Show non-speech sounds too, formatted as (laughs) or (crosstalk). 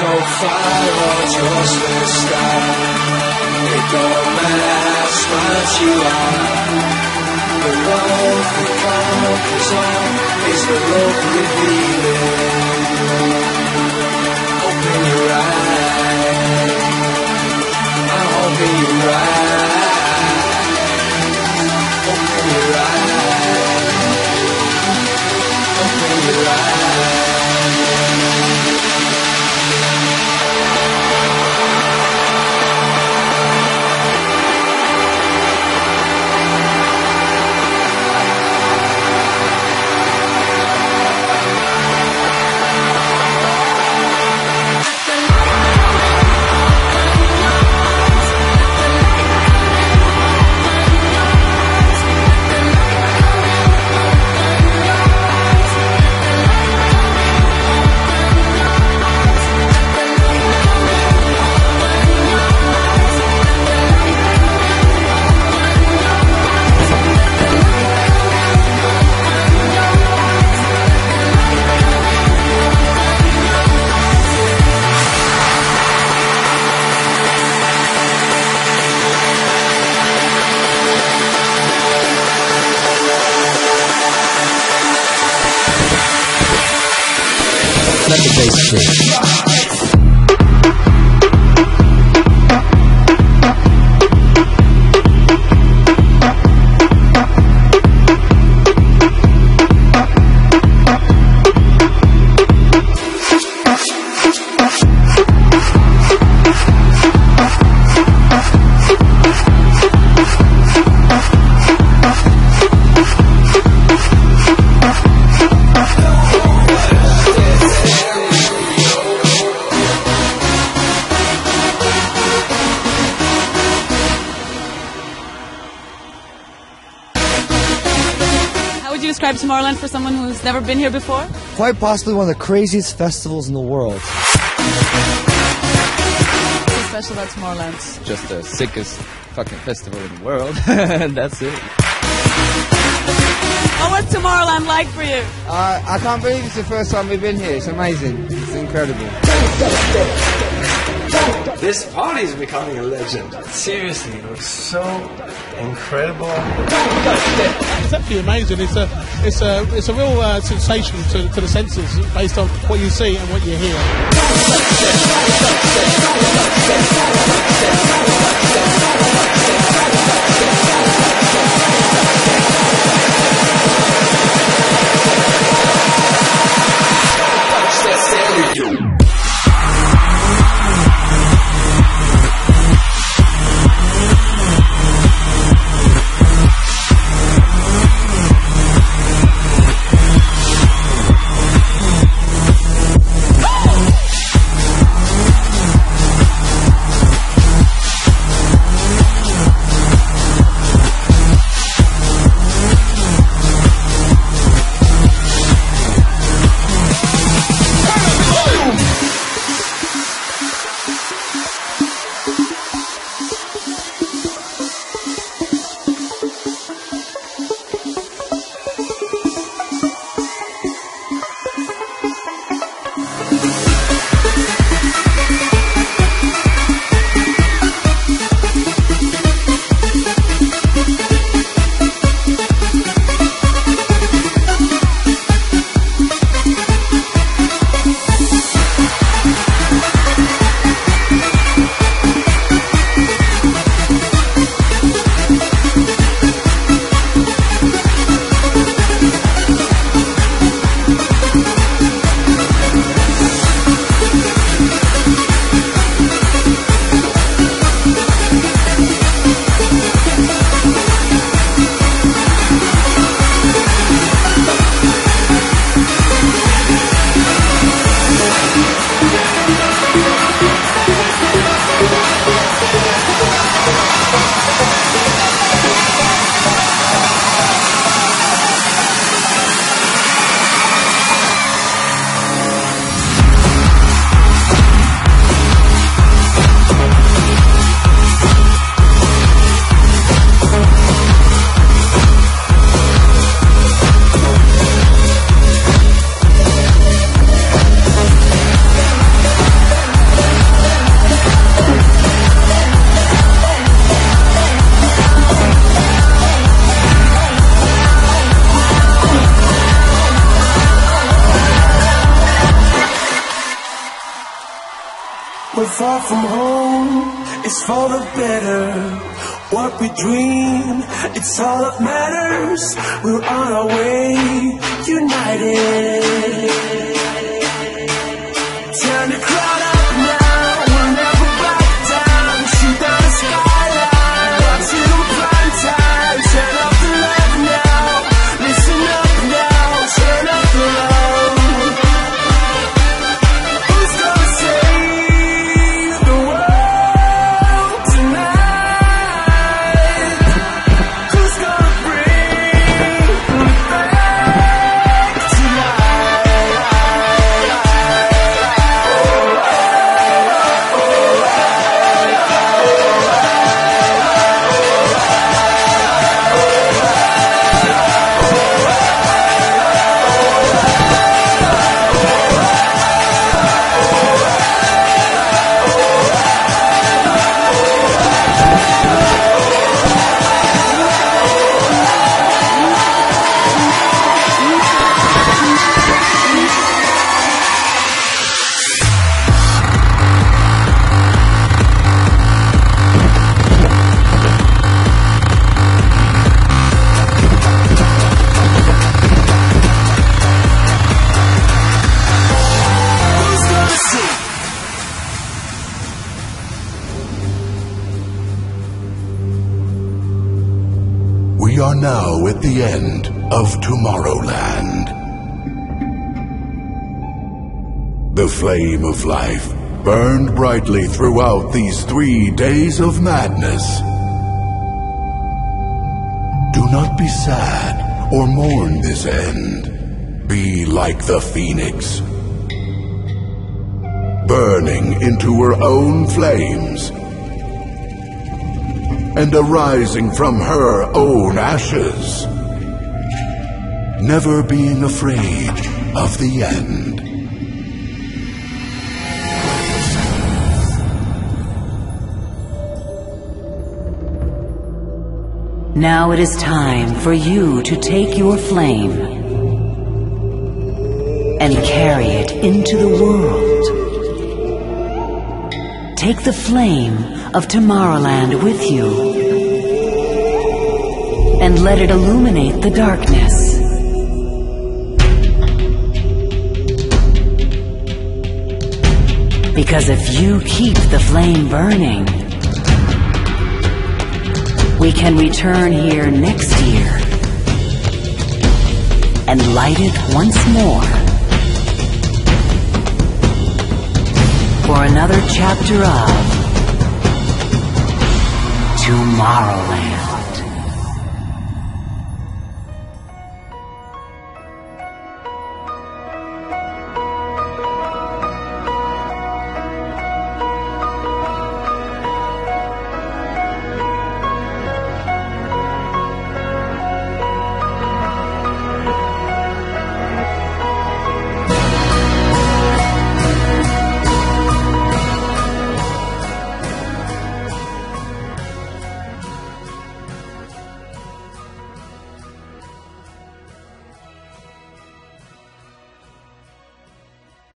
so far or just the start. It don't matter how smart you are. The love that conquers all is the love revealing. Open your eyes. I'm hoping you're right. The would you describe Tomorrowland for someone who's never been here before? Quite possibly one of the craziest festivals in the world. What's so special about Tomorrowland? just the sickest fucking festival in the world. and (laughs) that's it. What was Tomorrowland like for you? Uh, I can't believe it's the first time we've been here. It's amazing. It's incredible. This party is becoming a legend. Seriously, it looks so incredible. It's absolutely amazing. It's a, it's a, it's a real uh, sensation to, to the senses based on what you see and what you hear. Far from home is for the better. What we dream, it's all that matters. We're on our way, united. Now at the end of Tomorrowland. The flame of life burned brightly throughout these three days of madness. Do not be sad or mourn this end. Be like the phoenix, burning into her own flames and arising from her own ashes, never being afraid of the end. Now it is time for you to take your flame and carry it into the world. Take the flame of Tomorrowland with you and let it illuminate the darkness. Because if you keep the flame burning, we can return here next year and light it once more for another chapter of Tomorrowland.